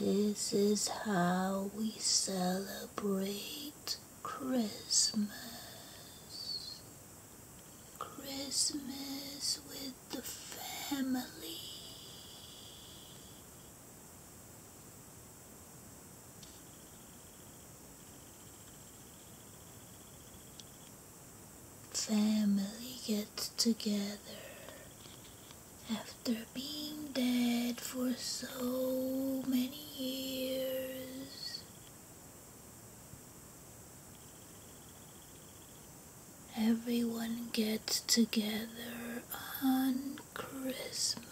This is how we celebrate Christmas. Christmas with the family. Family gets together after being dead for so many years. Everyone gets together on Christmas.